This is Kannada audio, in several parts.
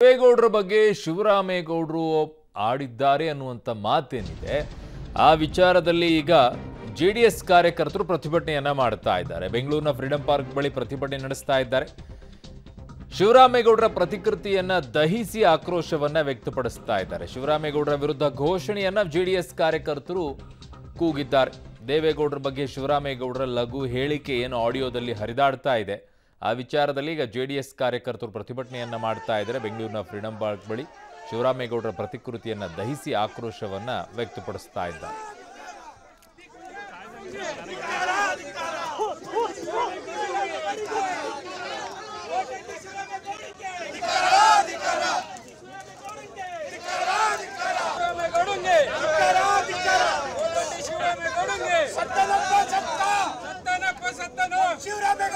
ದೇವೇಗೌಡರ ಬಗ್ಗೆ ಶಿವರಾಮೇಗೌಡರು ಆಡಿದ್ದಾರೆ ಅನ್ನುವಂಥ ಮಾತೇನಿದೆ. ಆ ವಿಚಾರದಲ್ಲಿ ಈಗ ಜೆ ಡಿ ಎಸ್ ಕಾರ್ಯಕರ್ತರು ಪ್ರತಿಭಟನೆಯನ್ನ ಮಾಡ್ತಾ ಇದ್ದಾರೆ. ಬೆಂಗಳೂರಿನ ಫ್ರೀಡಂ ಪಾರ್ಕ್ ಬಳಿ ಪ್ರತಿಭಟನೆ ನಡೆಸ್ತಾ ಇದ್ದಾರೆ. ಶಿವರಾಮೇಗೌಡರ ಪ್ರತಿಕೃತಿಯನ್ನ ದಹಿಸಿ ಆಕ್ರೋಶವನ್ನ ವ್ಯಕ್ತಪಡಿಸ್ತಾ ಇದ್ದಾರೆ. ಶಿವರಾಮೇಗೌಡರ ವಿರುದ್ಧ ಘೋಷಣೆಯನ್ನ ಎಸ್ ಕಾರ್ಯಕರ್ತರು ಕೂಗಿದ್ದಾರೆ. ದೇವೇಗೌಡರ ಬಗ್ಗೆ ಶಿವರಾಮೇಗೌಡರ ಲಘು ಹೇಳಿಕೆ ಏನು ಆಡಿಯೋದಲ್ಲಿ ಹರಿದಾಡ್ತಾ ಇದೆ. ಆ ವಿಚಾರದಲ್ಲಿ ಈಗ ಜೆಡಿಎಸ್ ಕಾರ್ಯಕರ್ತರು ಪ್ರತಿಭಟನೆಯನ್ನು ಮಾಡ್ತಾ ಇದ್ದಾರೆ. ಬೆಂಗಳೂರಿನ ಫ್ರೀಡಂ ಪಾರ್ಕ್ ಬಳಿ ಶಿವರಾಮೇಗೌಡರ ಪ್ರತಿಕೃತಿಯನ್ನು ದಹಿಸಿ ಆಕ್ರೋಶವನ್ನು ವ್ಯಕ್ತಪಡಿಸ್ತಾ ಇದ್ದಾರೆ. ಶಿವರಾಮೇಗೌಡ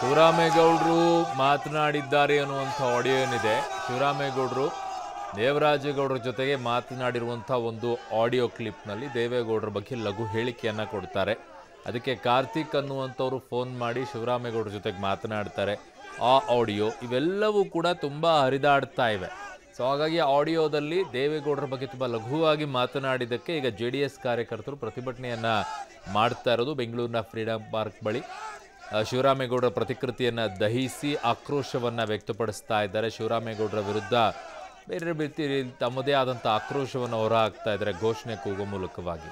ಶಿವರಾಮೇಗೌಡರು ಮಾತನಾಡಿದ್ದಾರೆ ಅನ್ನುವಂಥ ಆಡಿಯೋ ಏನಿದೆ? ಶಿವರಾಮೇಗೌಡರು ದೇವರಾಜೇಗೌಡರ ಜೊತೆಗೆ ಮಾತನಾಡಿರುವಂಥ ಒಂದು ಆಡಿಯೋ ಕ್ಲಿಪ್ನಲ್ಲಿ ದೇವೇಗೌಡರ ಬಗ್ಗೆ ಲಘು ಹೇಳಿಕೆಯನ್ನು ಕೊಡ್ತಾರೆ. ಅದಕ್ಕೆ ಕಾರ್ತಿಕ್ ಅನ್ನುವಂಥವ್ರು ಫೋನ್ ಮಾಡಿ ಶಿವರಾಮೇಗೌಡರ ಜೊತೆಗೆ ಮಾತನಾಡ್ತಾರೆ. ಆ ಆಡಿಯೋ ಇವೆಲ್ಲವೂ ಕೂಡ ತುಂಬ ಹರಿದಾಡ್ತಾ ಇವೆ. ಸೊ ಹಾಗಾಗಿ ಆಡಿಯೋದಲ್ಲಿ ದೇವೇಗೌಡರ ಬಗ್ಗೆ ತುಂಬ ಲಘುವಾಗಿ ಮಾತನಾಡಿದ್ದಕ್ಕೆ ಈಗ ಜೆ ಡಿ ಎಸ್ ಕಾರ್ಯಕರ್ತರು ಪ್ರತಿಭಟನೆಯನ್ನು ಮಾಡ್ತಾ ಇರೋದು ಬೆಂಗಳೂರಿನ ಫ್ರೀಡಂ ಪಾರ್ಕ್ ಬಳಿ. ಶಿವರಾಮೇಗೌಡರ ಪ್ರತಿಕೃತಿಯನ್ನ ದಹಿಸಿ ಆಕ್ರೋಶವನ್ನ ವ್ಯಕ್ತಪಡಿಸ್ತಾ ಇದ್ದಾರೆ. ಶಿವರಾಮೇಗೌಡರ ವಿರುದ್ಧ ಬೇರೆ ರೀತಿ ತಮ್ಮದೇ ಆದಂಥ ಆಕ್ರೋಶವನ್ನು ಹೊರಹಾಕ್ತಾ ಇದ್ದಾರೆ ಘೋಷಣೆ ಕೂಗೋ ಮೂಲಕವಾಗಿ.